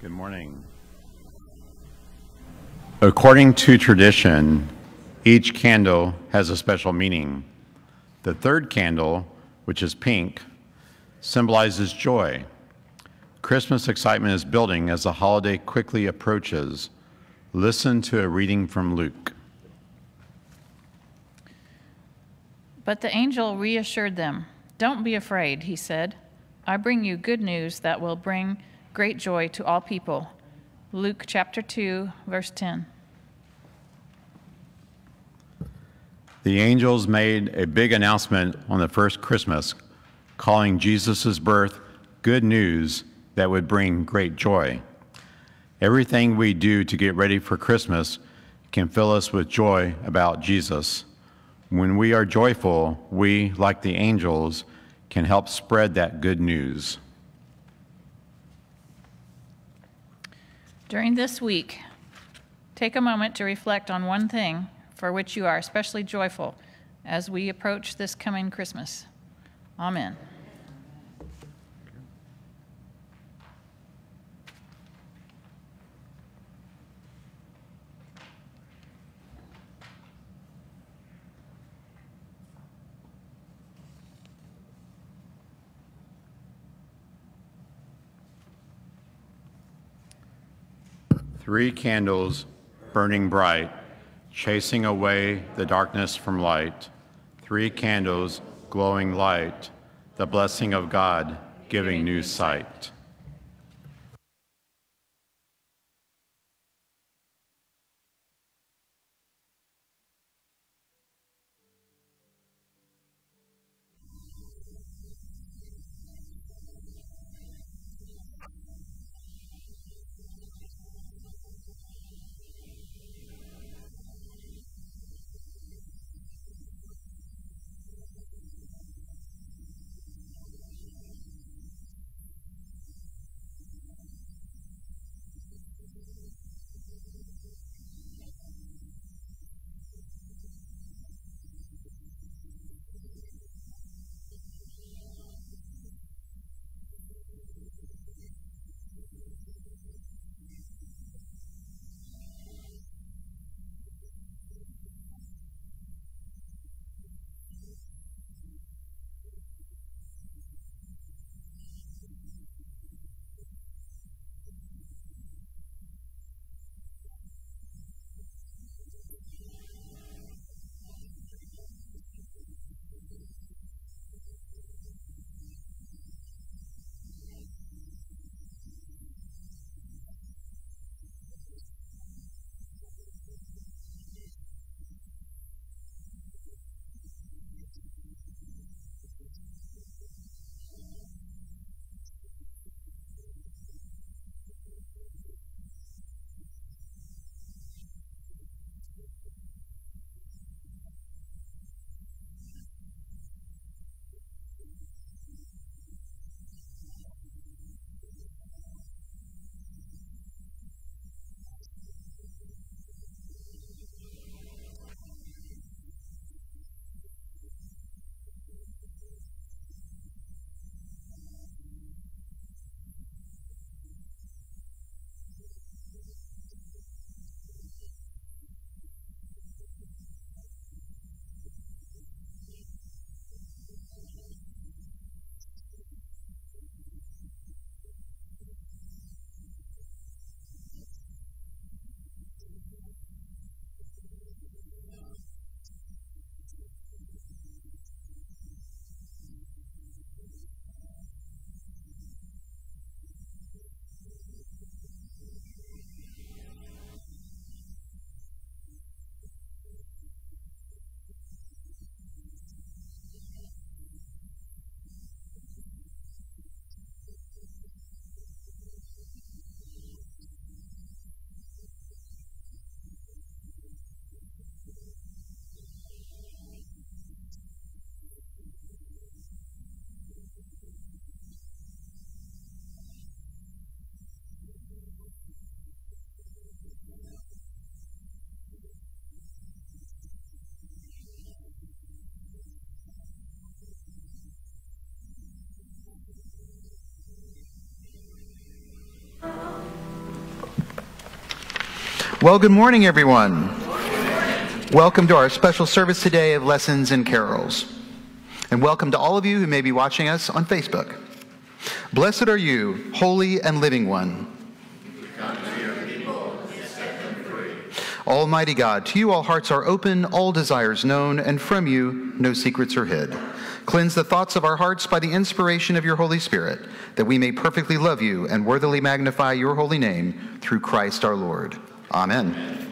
Good morning. According to tradition, each candle has a special meaning. The third candle, which is pink, symbolizes joy. Christmas excitement is building as the holiday quickly approaches. Listen to a reading from Luke. But the angel reassured them. Don't be afraid, he said. I bring you good news that will bring great joy to all people. Luke chapter 2, verse 10. The angels made a big announcement on the first Christmas, calling Jesus' birth good news that would bring great joy. Everything we do to get ready for Christmas can fill us with joy about Jesus. When we are joyful, we, like the angels, can help spread that good news. During this week, take a moment to reflect on one thing for which you are especially joyful as we approach this coming Christmas. Amen. Three candles burning bright, chasing away the darkness from light. Three candles glowing light, the blessing of God giving new sight. Well, good morning, everyone. Welcome to our special service today of Lessons and Carols. And welcome to all of you who may be watching us on Facebook. Blessed are you, holy and living one. Almighty God, to you all hearts are open, all desires known, and from you no secrets are hid. Cleanse the thoughts of our hearts by the inspiration of your Holy Spirit, that we may perfectly love you and worthily magnify your holy name through Christ our Lord. Amen.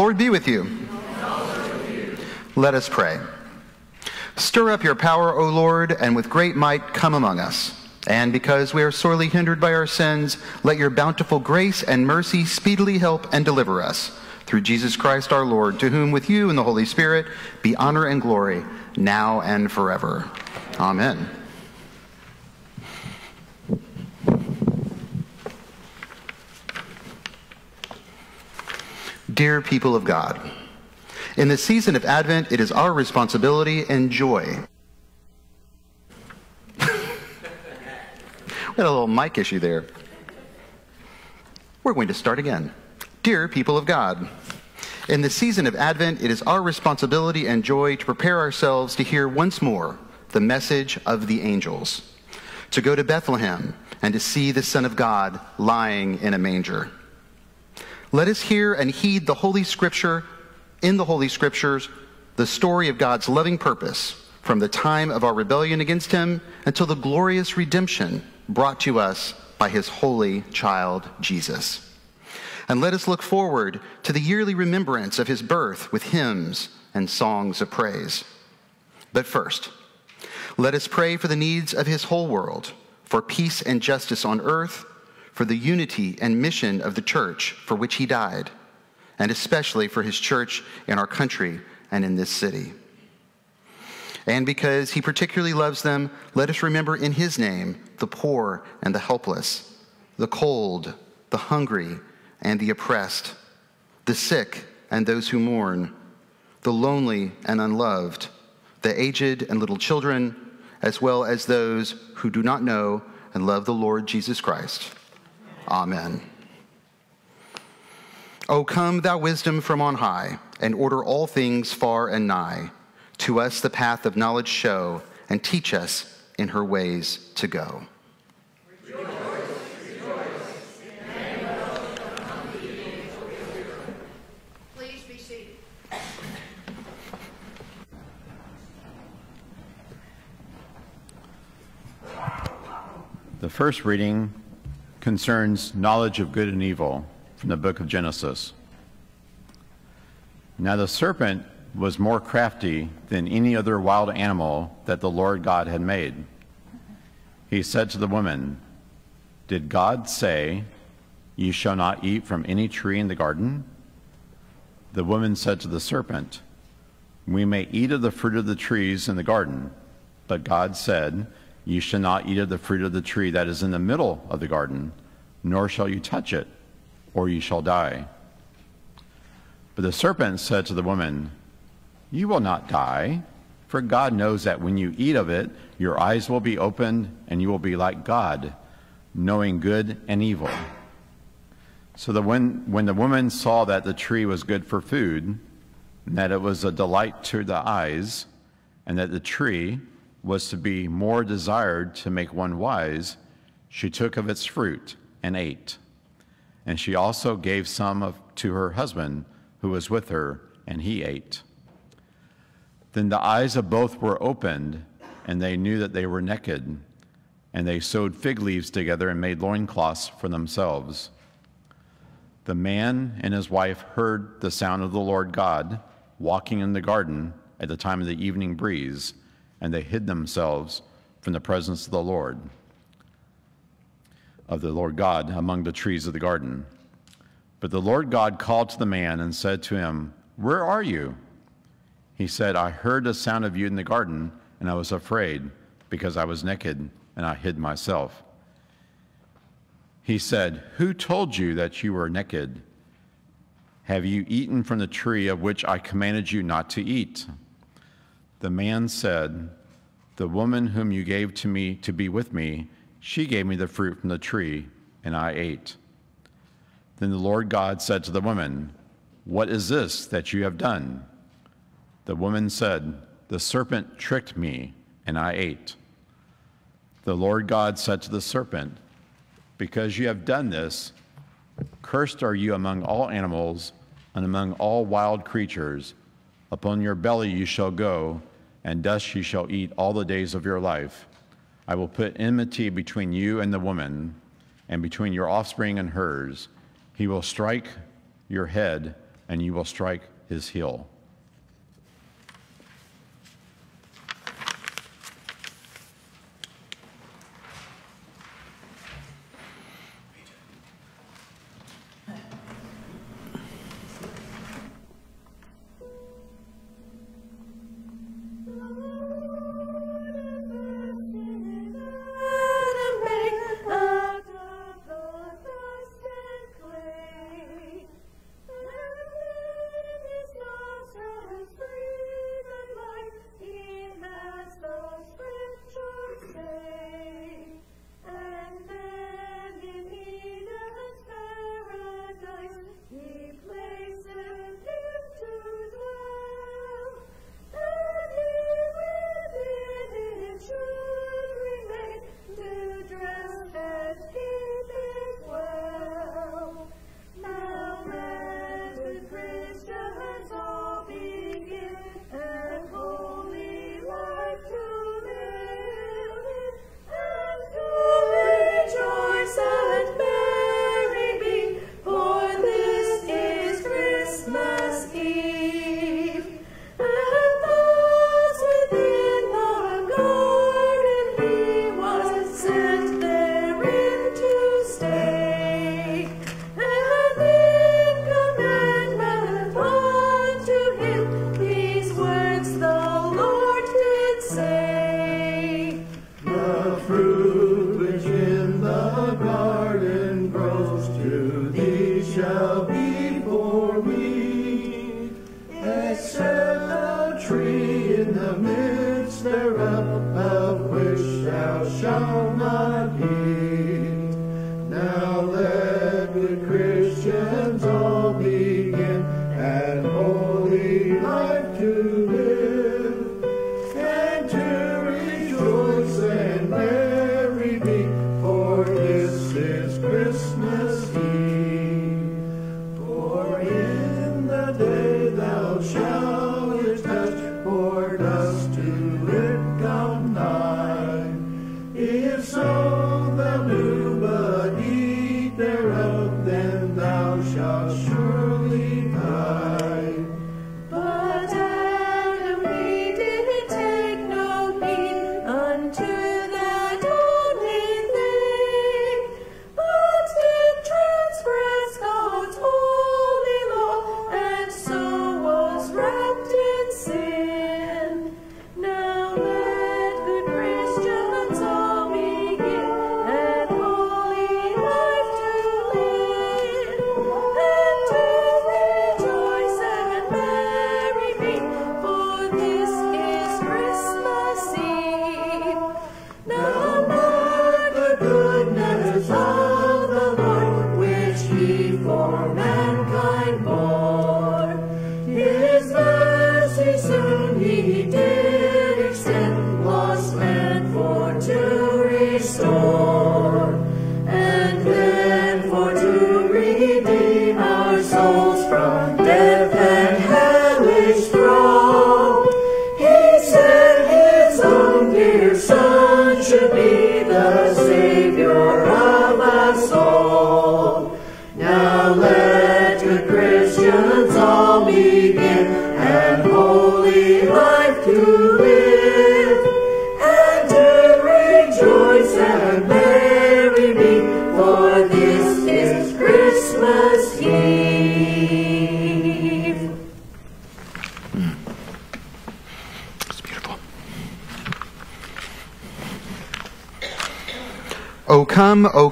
Lord be with you. Let us pray. Stir up your power, O Lord, and with great might come among us. And because we are sorely hindered by our sins, let your bountiful grace and mercy speedily help and deliver us. Through Jesus Christ our Lord, to whom with you and the Holy Spirit be honor and glory, now and forever. Amen. Dear people of God, in the season of Advent, it is our responsibility and joy. we had a little mic issue there. We're going to start again. Dear people of God, in the season of Advent, it is our responsibility and joy to prepare ourselves to hear once more the message of the angels, to go to Bethlehem and to see the Son of God lying in a manger. Let us hear and heed the Holy Scripture, in the Holy Scriptures, the story of God's loving purpose from the time of our rebellion against Him until the glorious redemption brought to us by His holy child, Jesus. And let us look forward to the yearly remembrance of His birth with hymns and songs of praise. But first, let us pray for the needs of His whole world, for peace and justice on earth for the unity and mission of the church for which he died, and especially for his church in our country and in this city. And because he particularly loves them, let us remember in his name the poor and the helpless, the cold, the hungry, and the oppressed, the sick and those who mourn, the lonely and unloved, the aged and little children, as well as those who do not know and love the Lord Jesus Christ. Amen. O come, thou wisdom from on high, and order all things far and nigh. To us the path of knowledge show, and teach us in her ways to go. Please be seated. The first reading concerns knowledge of good and evil from the book of Genesis. Now the serpent was more crafty than any other wild animal that the Lord God had made. He said to the woman, Did God say, You shall not eat from any tree in the garden? The woman said to the serpent, We may eat of the fruit of the trees in the garden, but God said, you shall not eat of the fruit of the tree that is in the middle of the garden, nor shall you touch it, or you shall die. But the serpent said to the woman, You will not die, for God knows that when you eat of it, your eyes will be opened, and you will be like God, knowing good and evil. So that when, when the woman saw that the tree was good for food, and that it was a delight to the eyes, and that the tree was to be more desired to make one wise, she took of its fruit and ate. And she also gave some of, to her husband who was with her, and he ate. Then the eyes of both were opened, and they knew that they were naked. And they sewed fig leaves together and made loincloths for themselves. The man and his wife heard the sound of the Lord God walking in the garden at the time of the evening breeze, and they hid themselves from the presence of the Lord, of the Lord God, among the trees of the garden. But the Lord God called to the man and said to him, Where are you? He said, I heard the sound of you in the garden, and I was afraid because I was naked, and I hid myself. He said, Who told you that you were naked? Have you eaten from the tree of which I commanded you not to eat? The man said, The woman whom you gave to me to be with me, she gave me the fruit from the tree, and I ate. Then the Lord God said to the woman, What is this that you have done? The woman said, The serpent tricked me, and I ate. The Lord God said to the serpent, Because you have done this, cursed are you among all animals and among all wild creatures. Upon your belly you shall go, and dust you shall eat all the days of your life. I will put enmity between you and the woman, and between your offspring and hers. He will strike your head, and you will strike his heel. So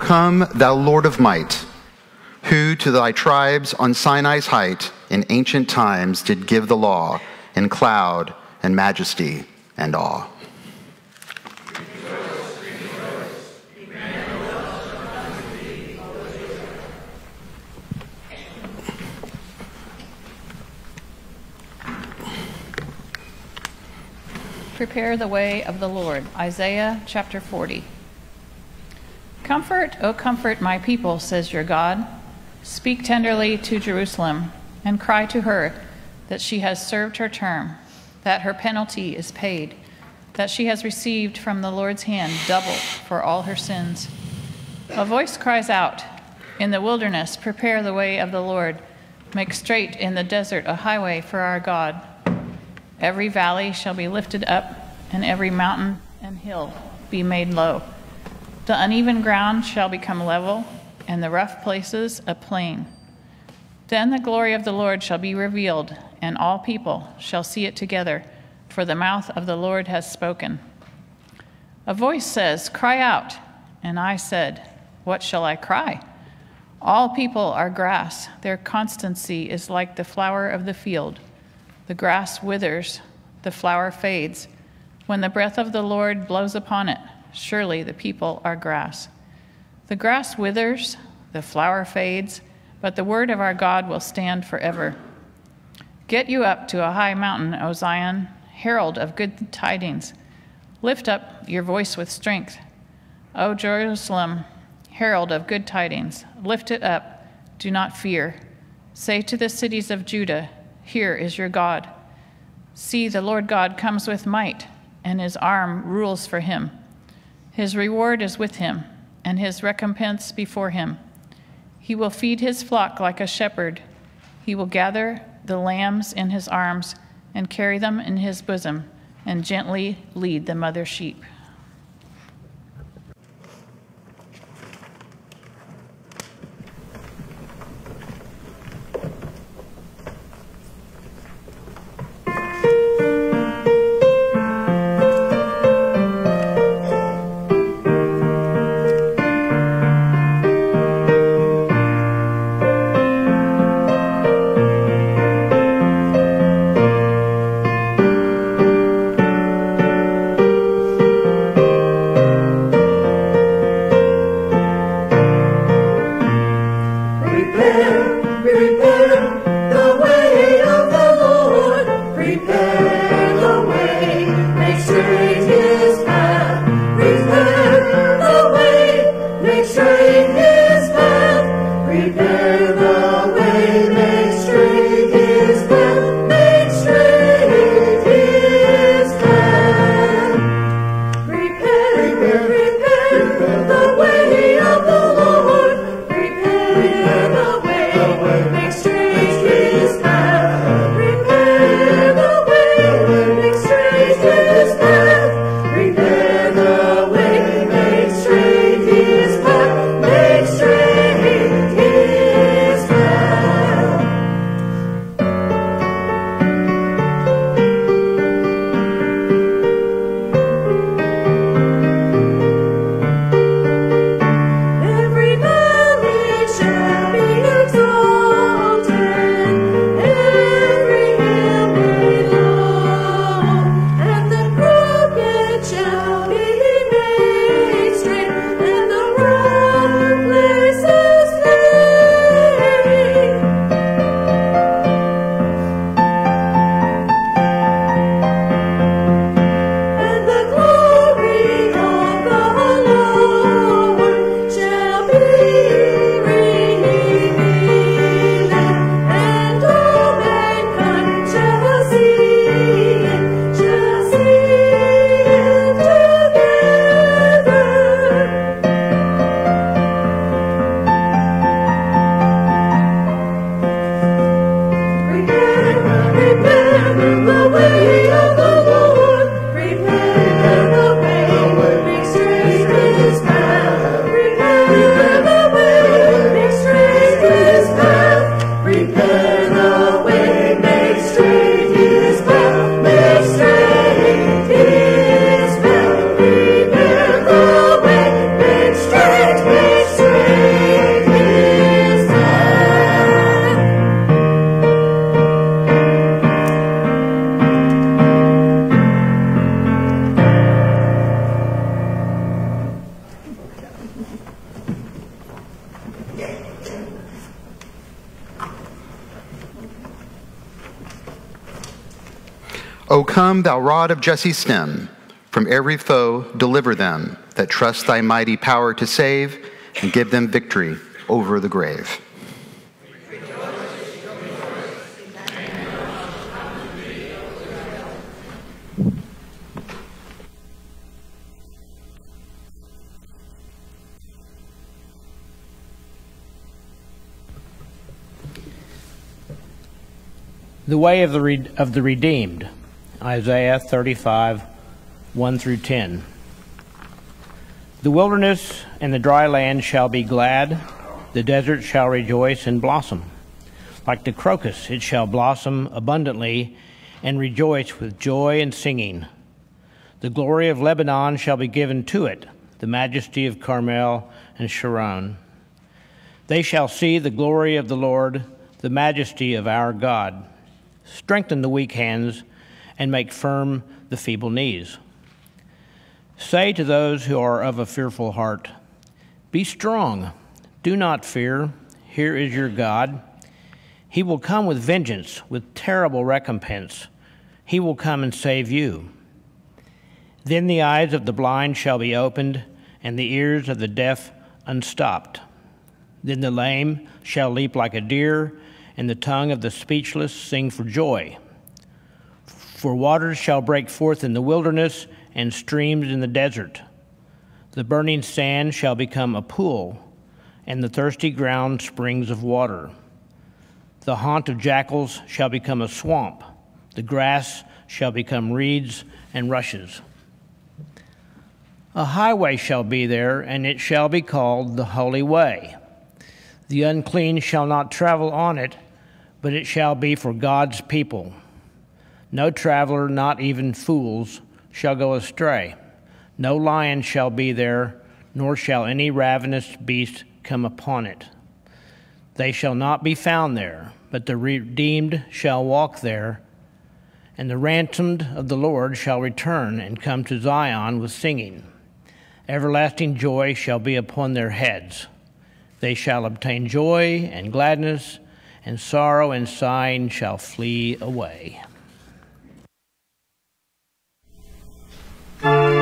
come, thou Lord of might, who to thy tribes on Sinai's height in ancient times did give the law in cloud and majesty and awe. Prepare the way of the Lord. Isaiah chapter 40. Comfort, O comfort my people, says your God. Speak tenderly to Jerusalem and cry to her that she has served her term, that her penalty is paid, that she has received from the Lord's hand double for all her sins. A voice cries out, In the wilderness, prepare the way of the Lord, make straight in the desert a highway for our God. Every valley shall be lifted up, and every mountain and hill be made low. The uneven ground shall become level, and the rough places a plain. Then the glory of the Lord shall be revealed, and all people shall see it together, for the mouth of the Lord has spoken. A voice says, Cry out. And I said, What shall I cry? All people are grass, their constancy is like the flower of the field. The grass withers, the flower fades. When the breath of the Lord blows upon it, surely the people are grass. The grass withers, the flower fades, but the word of our God will stand forever. Get you up to a high mountain, O Zion, herald of good tidings. Lift up your voice with strength. O Jerusalem, herald of good tidings, lift it up, do not fear. Say to the cities of Judah, here is your God. See, the Lord God comes with might, and his arm rules for him. His reward is with him, and his recompense before him. He will feed his flock like a shepherd. He will gather the lambs in his arms and carry them in his bosom, and gently lead the mother sheep. Come, thou rod of Jesse's stem, from every foe deliver them that trust thy mighty power to save, and give them victory over the grave. The way of the, of the redeemed, Isaiah 35, 1 through 10. The wilderness and the dry land shall be glad, the desert shall rejoice and blossom. Like the crocus, it shall blossom abundantly and rejoice with joy and singing. The glory of Lebanon shall be given to it, the majesty of Carmel and Sharon. They shall see the glory of the Lord, the majesty of our God strengthen the weak hands, and make firm the feeble knees. Say to those who are of a fearful heart, Be strong, do not fear, here is your God. He will come with vengeance, with terrible recompense. He will come and save you. Then the eyes of the blind shall be opened, and the ears of the deaf unstopped. Then the lame shall leap like a deer and the tongue of the speechless sing for joy. For waters shall break forth in the wilderness and streams in the desert. The burning sand shall become a pool, and the thirsty ground springs of water. The haunt of jackals shall become a swamp, the grass shall become reeds and rushes. A highway shall be there, and it shall be called the Holy Way. The unclean shall not travel on it but it shall be for God's people. No traveler, not even fools, shall go astray. No lion shall be there, nor shall any ravenous beast come upon it. They shall not be found there, but the redeemed shall walk there. And the ransomed of the Lord shall return and come to Zion with singing. Everlasting joy shall be upon their heads. They shall obtain joy and gladness and sorrow and sighing shall flee away. Thank you.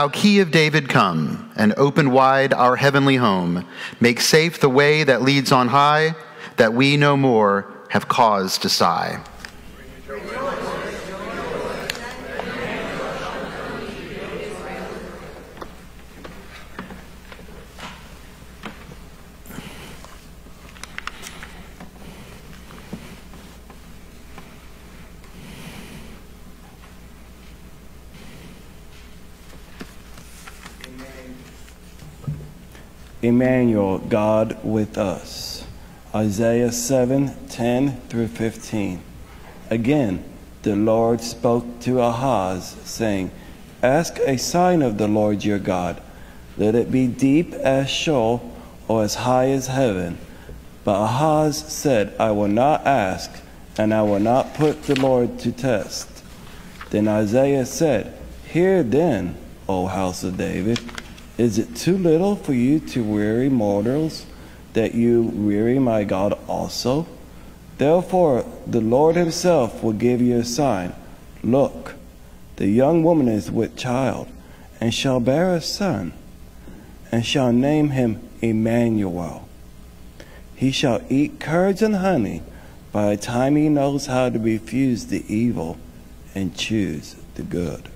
Thou key of David, come and open wide our heavenly home. Make safe the way that leads on high, that we no more have cause to sigh. God with us. Isaiah 7 10 through 15. Again, the Lord spoke to Ahaz, saying, Ask a sign of the Lord your God. Let it be deep as Sheol or as high as heaven. But Ahaz said, I will not ask, and I will not put the Lord to test. Then Isaiah said, Hear then, O house of David, is it too little for you to weary mortals, that you weary my God also? Therefore, the Lord himself will give you a sign. Look, the young woman is with child, and shall bear a son, and shall name him Emmanuel. He shall eat curds and honey by the time he knows how to refuse the evil and choose the good.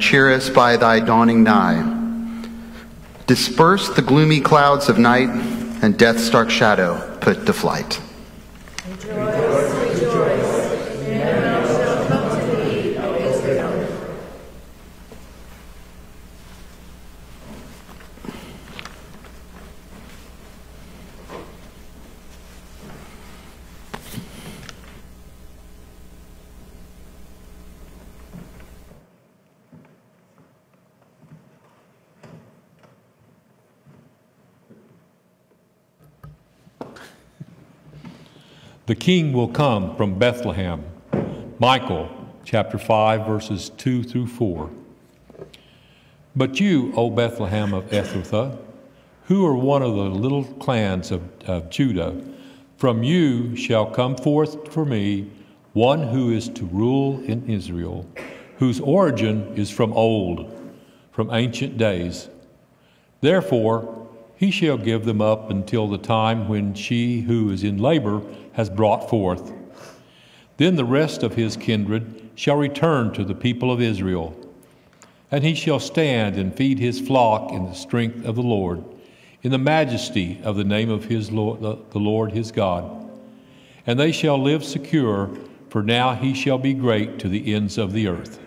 Cheer us by thy dawning nigh. Disperse the gloomy clouds of night, and death's dark shadow put to flight. King will come from Bethlehem. Micah chapter 5, verses 2 through 4. But you, O Bethlehem of Ephrathah, who are one of the little clans of, of Judah, from you shall come forth for me one who is to rule in Israel, whose origin is from old, from ancient days. Therefore, he shall give them up until the time when she who is in labor has brought forth. Then the rest of his kindred shall return to the people of Israel, and he shall stand and feed his flock in the strength of the Lord, in the majesty of the name of his Lord, the Lord his God. And they shall live secure, for now he shall be great to the ends of the earth.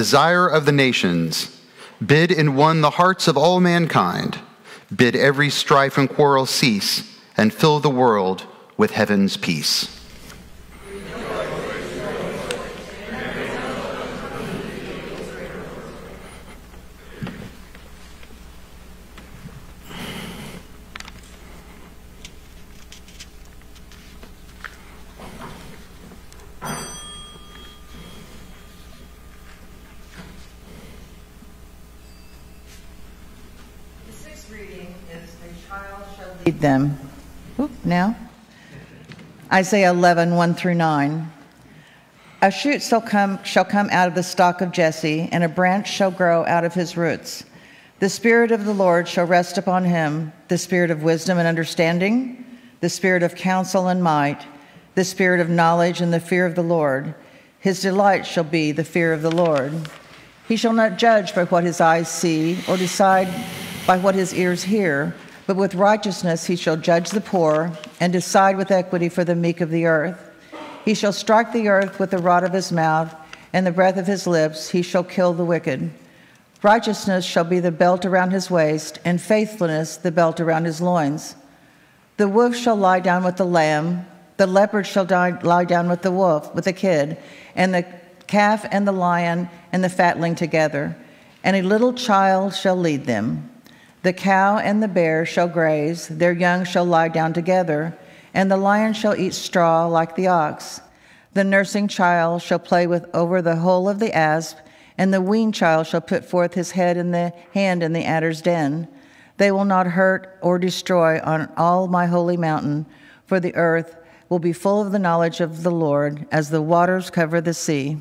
Desire of the nations, bid in one the hearts of all mankind, bid every strife and quarrel cease, and fill the world with heaven's peace. The sixth reading is a child shall lead them. Oop, now. Isaiah 11, 1 through 9. A shoot shall come, shall come out of the stock of Jesse, and a branch shall grow out of his roots. The Spirit of the Lord shall rest upon him the Spirit of wisdom and understanding, the Spirit of counsel and might, the Spirit of knowledge and the fear of the Lord. His delight shall be the fear of the Lord. He shall not judge by what his eyes see, or decide by what his ears hear, but with righteousness he shall judge the poor, and decide with equity for the meek of the earth. He shall strike the earth with the rod of his mouth, and the breath of his lips he shall kill the wicked. Righteousness shall be the belt around his waist, and faithfulness the belt around his loins. The wolf shall lie down with the lamb, the leopard shall die, lie down with the wolf, with the kid, and the calf and the lion and the fatling together, and a little child shall lead them. The cow and the bear shall graze, their young shall lie down together, and the lion shall eat straw like the ox. The nursing child shall play with over the hole of the asp, and the weaned child shall put forth his head in the hand in the adder's den. They will not hurt or destroy on all my holy mountain, for the earth will be full of the knowledge of the Lord as the waters cover the sea.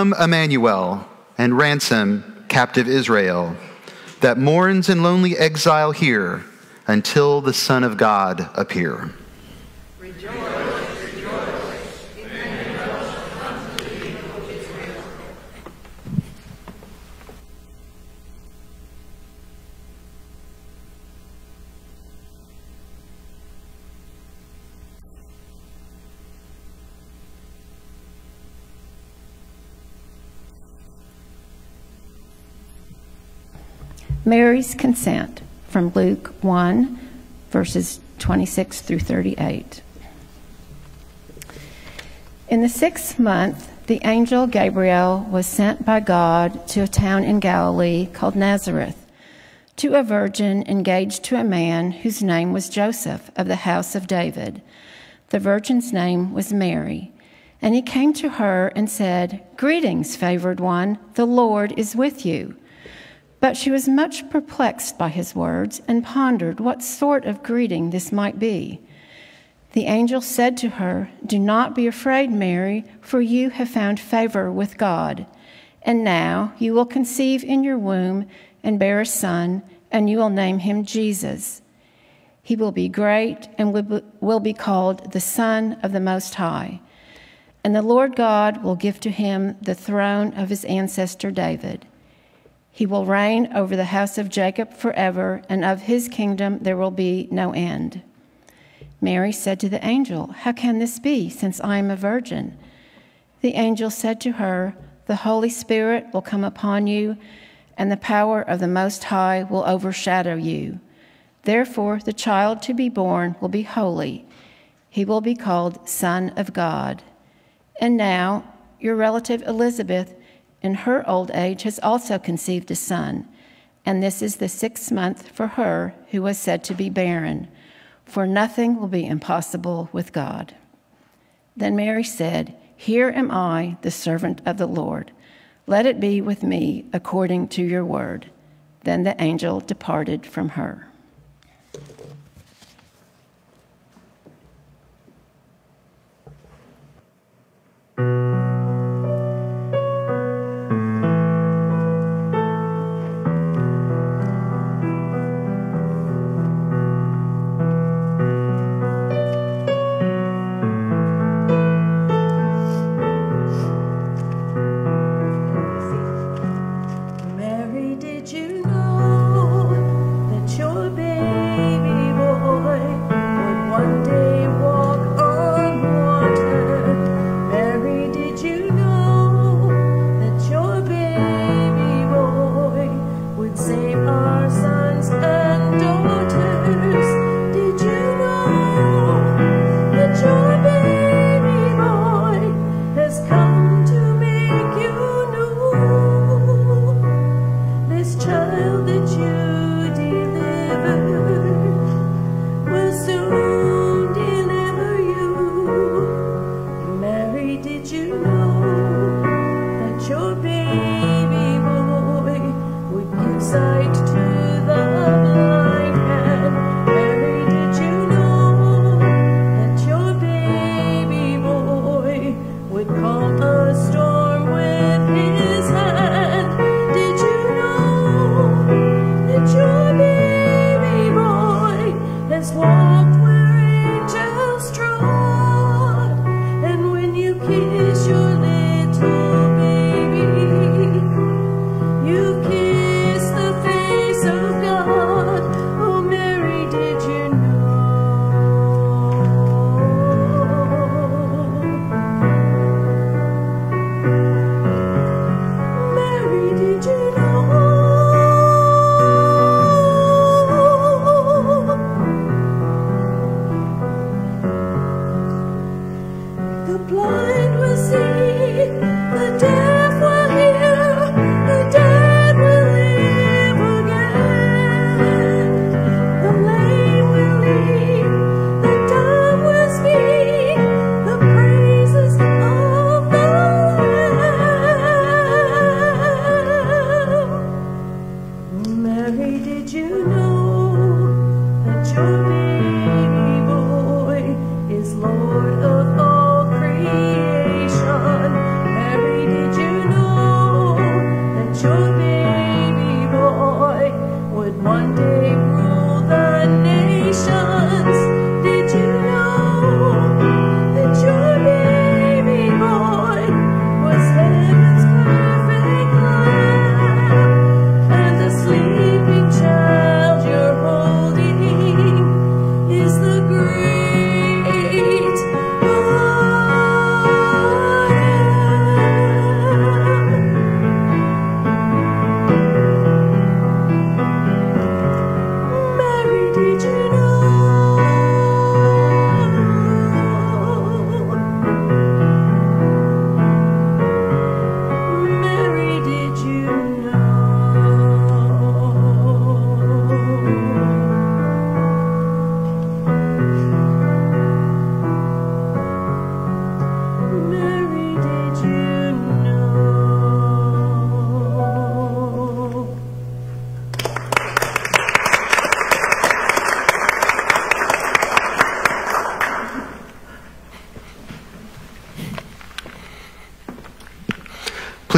Come, Emmanuel, and ransom captive Israel, that mourns in lonely exile here until the Son of God appear. Mary's consent from Luke 1, verses 26 through 38. In the sixth month, the angel Gabriel was sent by God to a town in Galilee called Nazareth to a virgin engaged to a man whose name was Joseph of the house of David. The virgin's name was Mary. And he came to her and said, Greetings, favored one, the Lord is with you. But she was much perplexed by his words and pondered what sort of greeting this might be. The angel said to her, Do not be afraid, Mary, for you have found favor with God. And now you will conceive in your womb and bear a son, and you will name him Jesus. He will be great and will be called the Son of the Most High. And the Lord God will give to him the throne of his ancestor David He will reign over the house of Jacob forever, and of his kingdom there will be no end. Mary said to the angel, How can this be, since I am a virgin? The angel said to her, The Holy Spirit will come upon you, and the power of the Most High will overshadow you. Therefore, the child to be born will be holy. He will be called Son of God. And now, your relative Elizabeth, in her old age, has also conceived a son, and this is the sixth month for her who was said to be barren, for nothing will be impossible with God. Then Mary said, Here am I, the servant of the Lord. Let it be with me according to your word. Then the angel departed from her.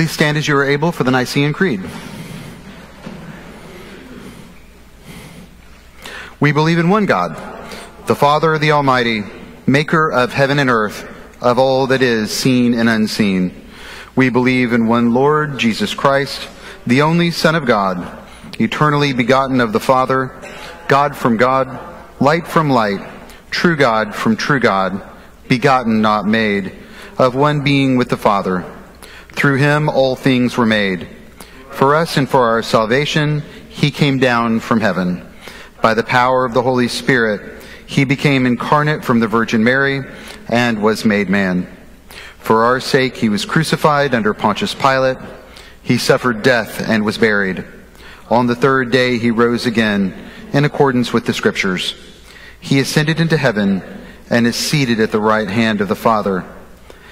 Please stand as you are able for the Nicene Creed. We believe in one God, the Father, the Almighty, maker of heaven and earth, of all that is seen and unseen. We believe in one Lord, Jesus Christ, the only Son of God, eternally begotten of the Father, God from God, light from light, true God from true God, begotten, not made, of one being with the Father. Through him all things were made. For us and for our salvation, he came down from heaven. By the power of the Holy Spirit, he became incarnate from the Virgin Mary and was made man. For our sake, he was crucified under Pontius Pilate. He suffered death and was buried. On the third day, he rose again in accordance with the Scriptures. He ascended into heaven and is seated at the right hand of the Father.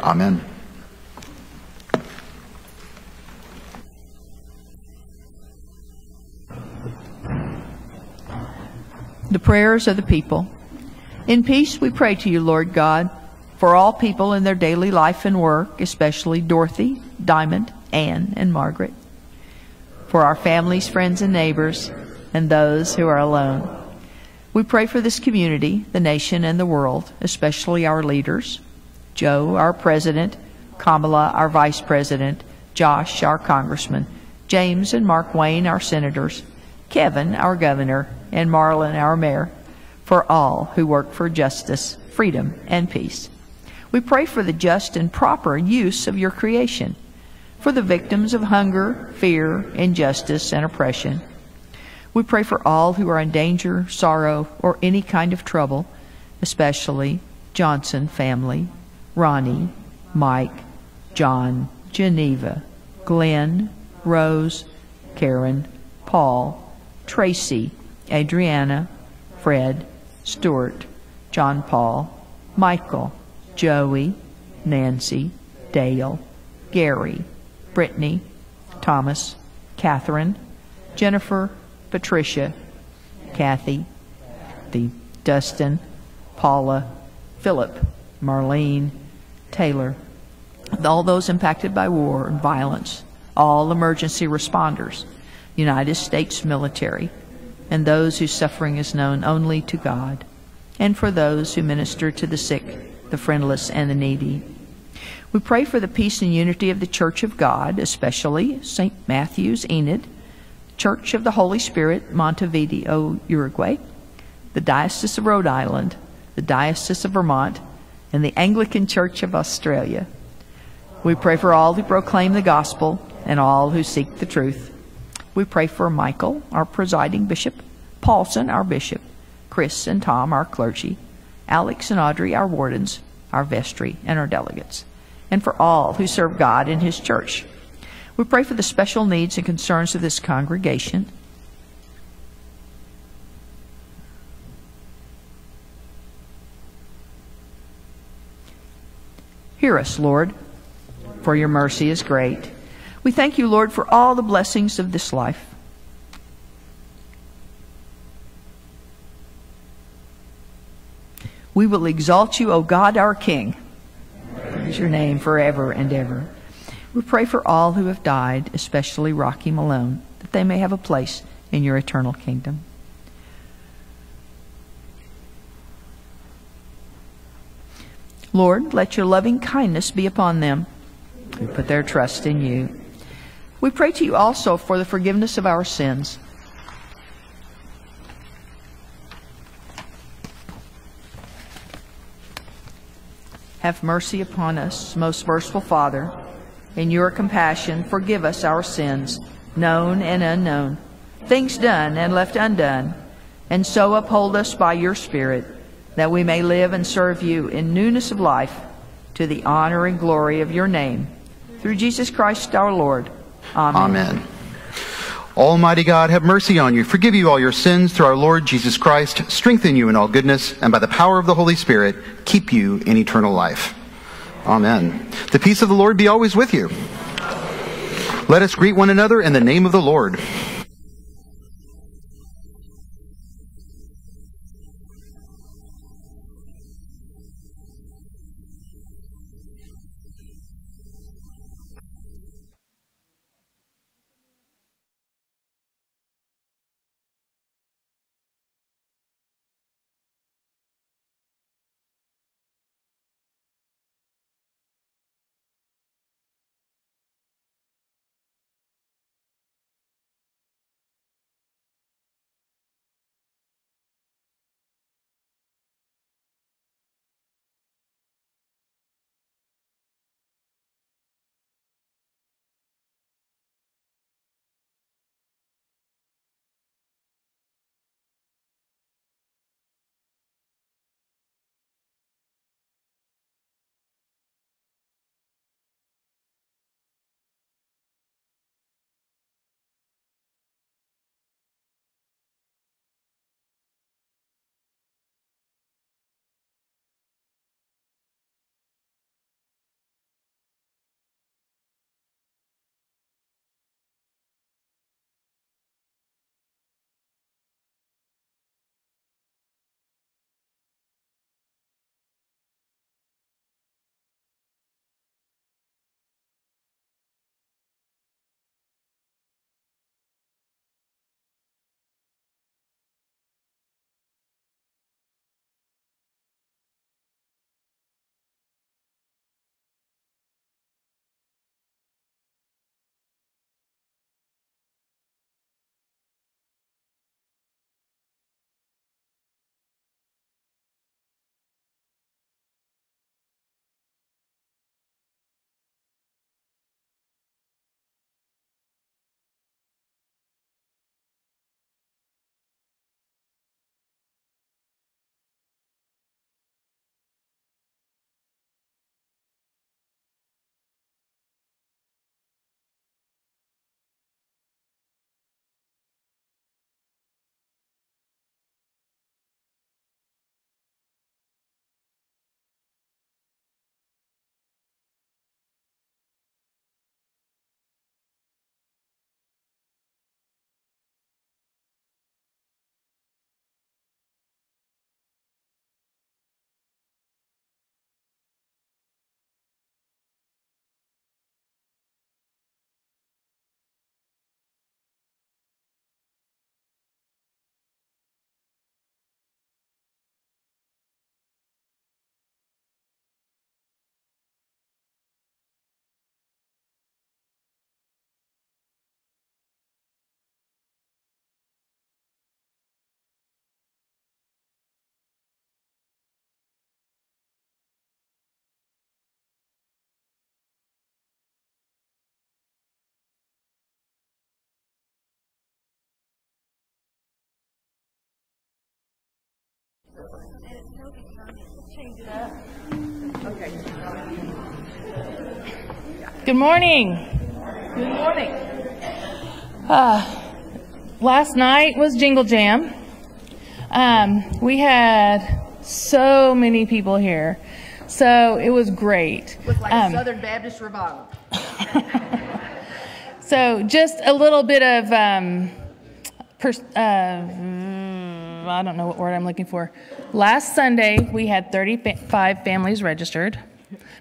Amen. The prayers of the people. In peace we pray to you, Lord God, for all people in their daily life and work, especially Dorothy, Diamond, Anne, and Margaret. For our families, friends, and neighbors, and those who are alone. We pray for this community, the nation, and the world, especially our leaders Joe, our president, Kamala, our vice president, Josh, our congressman, James and Markwayne, our senators, Kevin, our governor, and Marlon, our mayor, for all who work for justice, freedom, and peace. We pray for the just and proper use of your creation, for the victims of hunger, fear, injustice, and oppression. We pray for all who are in danger, sorrow, or any kind of trouble, especially Johnson family, Ronnie, Mike, John, Geneva, Glenn, Rose, Karen, Paul, Tracy, Adriana, Fred, Stuart, John Paul, Michael, Joey, Nancy, Dale, Gary, Brittany, Thomas, Catherine, Jennifer, Patricia, Kathy, the Dustin, Paula, Philip, Marlene, Taylor, all those impacted by war and violence, all emergency responders, United States military, and those whose suffering is known only to God, and for those who minister to the sick, the friendless, and the needy. We pray for the peace and unity of the Church of God, especially St. Matthew's Enid, Church of the Holy Spirit, Montevideo, Uruguay, the Diocese of Rhode Island, the Diocese of Vermont, and the Anglican Church of Australia. We pray for all who proclaim the gospel and all who seek the truth. We pray for Michael, our presiding bishop, Poulson, our bishop, Chris and Tom, our clergy, Alex and Audrey, our wardens, our vestry, and our delegates, and for all who serve God in His church. We pray for the special needs and concerns of this congregation. Hear us, Lord, for your mercy is great. We thank you, Lord, for all the blessings of this life. We will exalt you, O God, our King. Praise your name forever and ever. We pray for all who have died, especially Rocky Malone, that they may have a place in your eternal kingdom. Lord, let your loving kindness be upon them who put their trust in you. We pray to you also for the forgiveness of our sins. Have mercy upon us, most merciful Father. In your compassion, forgive us our sins, known and unknown, things done and left undone, and so uphold us by your Spirit, that we may live and serve you in newness of life, to the honor and glory of your name. Through Jesus Christ our Lord. Amen. Amen. Almighty God, have mercy on you, forgive you all your sins through our Lord Jesus Christ, strengthen you in all goodness, and by the power of the Holy Spirit, keep you in eternal life. Amen. The peace of the Lord be always with you. Let us greet one another in the name of the Lord. Good morning. Good morning. Uh, last night was Jingle Jam. Um, we had so many people here, so it was great. Looked like Um, Southern Baptist revival. So, just a little bit of, um, pers- uh, I don't know what word I'm looking for. Last Sunday, we had 35 families registered.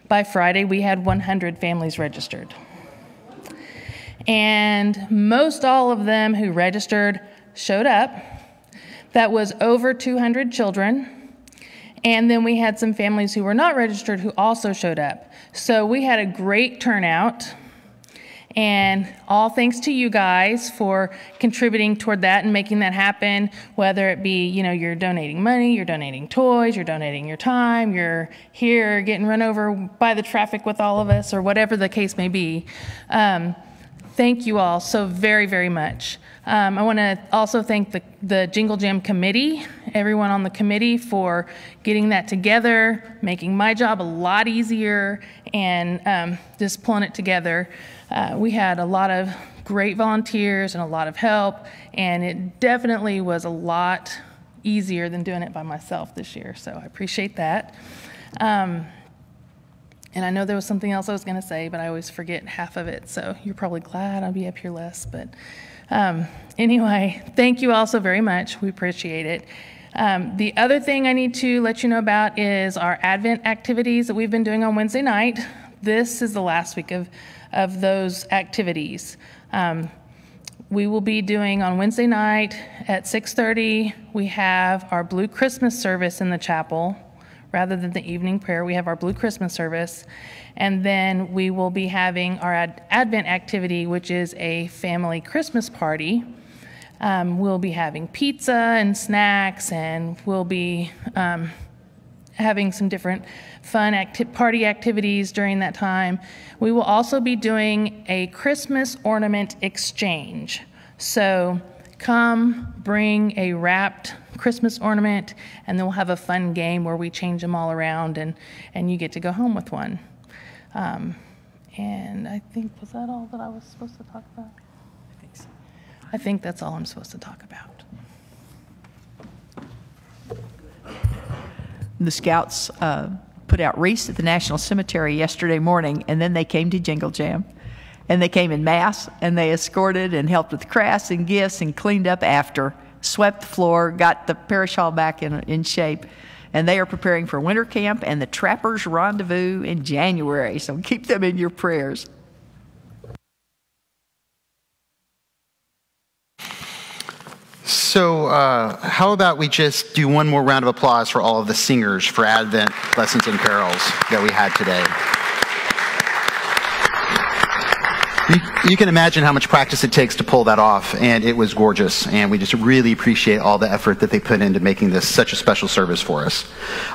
By Friday, we had 100 families registered. And most all of them who registered showed up. That was over 200 children. And then we had some families who were not registered who also showed up. So we had a great turnout. And all thanks to you guys for contributing toward that and making that happen, whether it be, you know, you're donating money, you're donating toys, you're donating your time, you're here getting run over by the traffic with all of us, or whatever the case may be. Um, thank you all so very, very much. Um, I want to also thank the, the Jingle Jam committee, everyone on the committee for getting that together, making my job a lot easier, and um, just pulling it together. Uh, we had a lot of great volunteers and a lot of help, and it definitely was a lot easier than doing it by myself this year, so I appreciate that. Um, And I know there was something else I was going to say, but I always forget half of it. So you're probably glad I'll be up here less. But um, anyway, thank you all so very much. We appreciate it. Um, the other thing I need to let you know about is our Advent activities that we've been doing on Wednesday night. This is the last week of, of those activities. Um, we will be doing on Wednesday night at 6:30. We have our Blue Christmas service in the chapel rather than the evening prayer. We have our Blue Christmas service, and then we will be having our ad- Advent activity, which is a family Christmas party. Um, we'll be having pizza and snacks, and we'll be um, having some different fun acti- party activities during that time. We will also be doing a Christmas ornament exchange. So come bring a wrapped Christmas ornament, and then we'll have a fun game where we change them all around, and, and you get to go home with one. Um, and I think, was that all that I was supposed to talk about? I think so. I think that's all I'm supposed to talk about. The scouts uh, put out wreaths at the National Cemetery yesterday morning, and then they came to Jingle Jam. And they came in mass, and they escorted and helped with crafts and gifts and cleaned up after, swept the floor, got the parish hall back in, in shape. And they are preparing for winter camp and the Trappers Rendezvous in January. So keep them in your prayers. So, uh, how about we just do one more round of applause for all of the singers for Advent lessons and carols that we had today? You, you can imagine how much practice it takes to pull that off, and it was gorgeous. And we just really appreciate all the effort that they put into making this such a special service for us.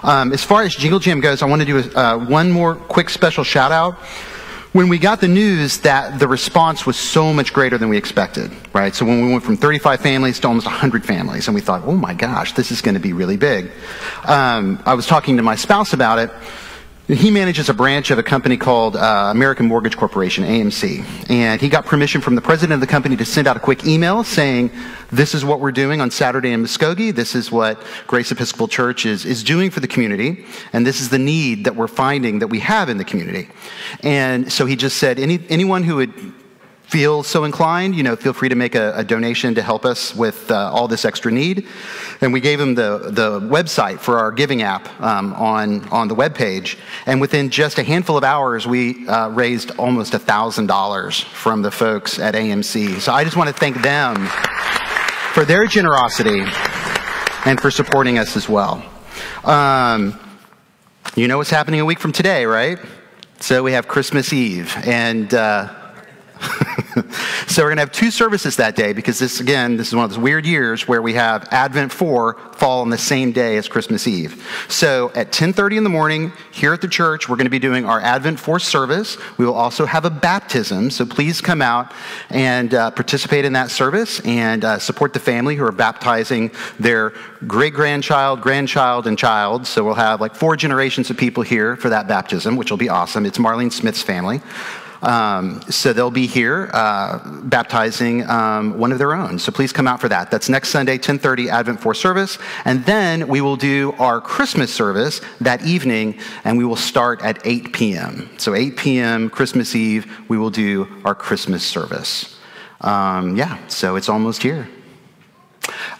Um, as far as Jingle Jam goes, I want to do a, uh, one more quick special shout out when we got the news that the response was so much greater than we expected, right? So when we went from 35 families to almost 100 families, and we thought, oh my gosh, this is going to be really big. Um, I was talking to my spouse about it. He manages a branch of a company called uh, American Mortgage Corporation, AMC. And he got permission from the president of the company to send out a quick email saying, this is what we're doing on Saturday in Muskogee. This is what Grace Episcopal Church is, is doing for the community. And this is the need that we're finding that we have in the community. And so he just said, Any, anyone who would feel so inclined, you know, feel free to make a, a donation to help us with uh, all this extra need. And we gave him the, the website for our giving app um, on, on the web page. And within just a handful of hours, we uh, raised almost $1,000 from the folks at AMC. So I just want to thank them for their generosity and for supporting us as well. Um, you know what's happening a week from today, right? So we have Christmas Eve. And. Uh, so we're going to have two services that day because this, again, this is one of those weird years where we have Advent 4 fall on the same day as Christmas Eve. So at 10:30 in the morning here at the church, we're going to be doing our Advent 4 service. We will also have a baptism, so please come out and uh, participate in that service and uh, support the family who are baptizing their great grandchild, grandchild, and child. So we'll have like four generations of people here for that baptism, which will be awesome. It's Marlene Smith's family. Um, so they'll be here uh, baptizing um, one of their own. So please come out for that. That's next Sunday, 10:30 Advent 4 service, and then we will do our Christmas service that evening, and we will start at 8 p.m. So 8 p.m. Christmas Eve, we will do our Christmas service. Um, yeah, so it's almost here.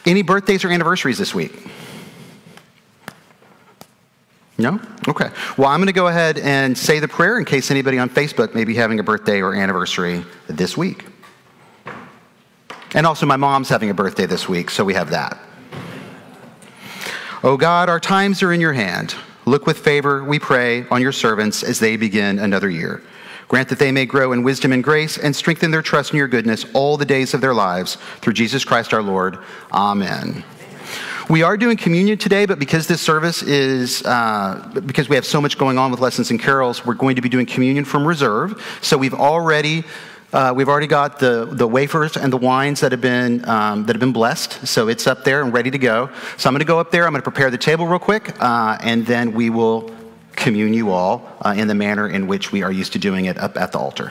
Any birthdays or anniversaries this week? No? Okay. Well, I'm going to go ahead and say the prayer in case anybody on Facebook may be having a birthday or anniversary this week. And also, my mom's having a birthday this week, so we have that. Oh God, our times are in your hand. Look with favor, we pray, on your servants as they begin another year. Grant that they may grow in wisdom and grace and strengthen their trust in your goodness all the days of their lives. Through Jesus Christ our Lord. Amen. We are doing communion today, but because this service is, uh, because we have so much going on with lessons and carols, we're going to be doing communion from reserve. So we've already. Uh, we've already got the, the wafers and the wines that have been um, that have been blessed, so it's up there and ready to go. So I'm going to go up there. I'm going to prepare the table real quick, uh, and then we will commune you all uh, in the manner in which we are used to doing it up at the altar.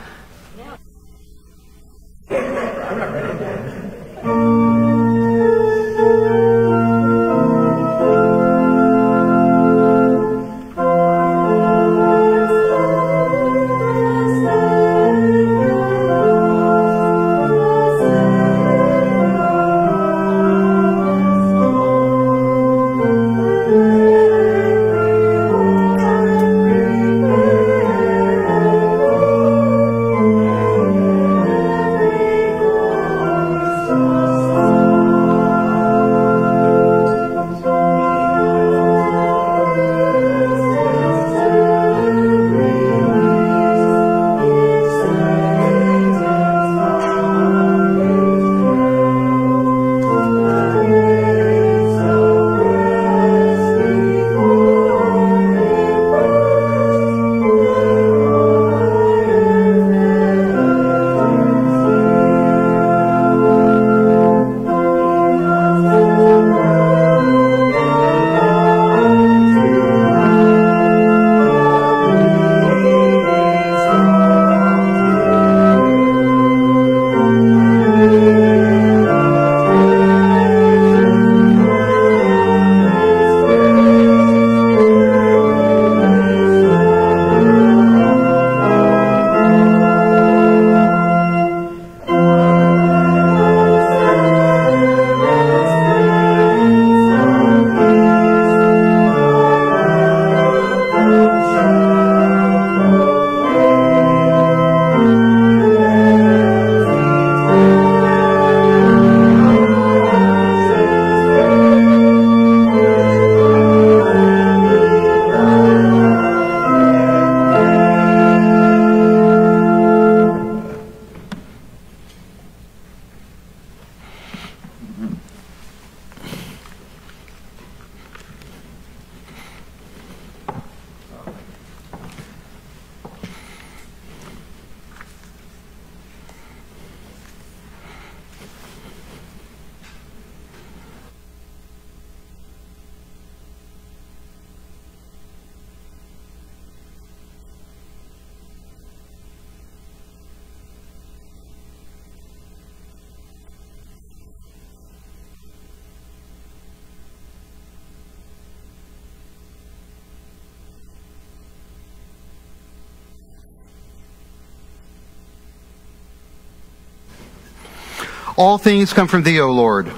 Things come from thee, O Lord.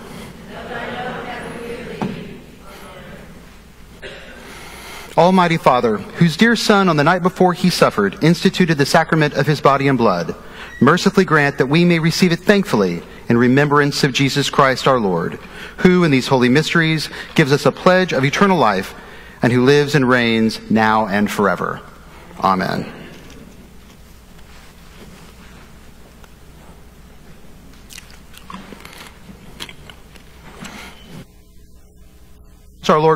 Almighty Father, whose dear Son, on the night before he suffered, instituted the sacrament of his body and blood, mercifully grant that we may receive it thankfully in remembrance of Jesus Christ our Lord, who in these holy mysteries gives us a pledge of eternal life and who lives and reigns now and forever. Amen.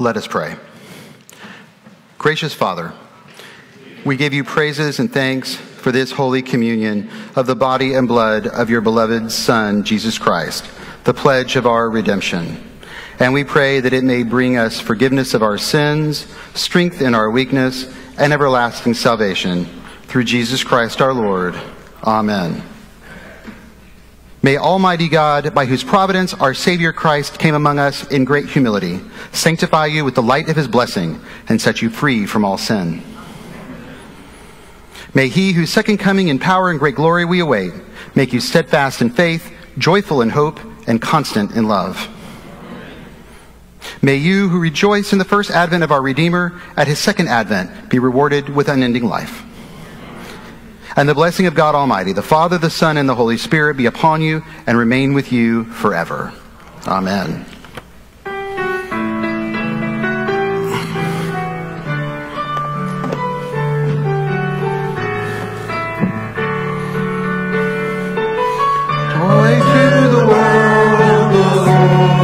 Let us pray. Gracious Father, we give you praises and thanks for this holy communion of the body and blood of your beloved Son, Jesus Christ, the pledge of our redemption. And we pray that it may bring us forgiveness of our sins, strength in our weakness, and everlasting salvation. Through Jesus Christ our Lord. Amen. May Almighty God, by whose providence our Savior Christ came among us in great humility, sanctify you with the light of his blessing and set you free from all sin. May he whose second coming in power and great glory we await make you steadfast in faith, joyful in hope, and constant in love. May you who rejoice in the first advent of our Redeemer at his second advent be rewarded with unending life. And the blessing of God Almighty, the Father, the Son, and the Holy Spirit be upon you and remain with you forever. Amen. Joy to the world, the Lord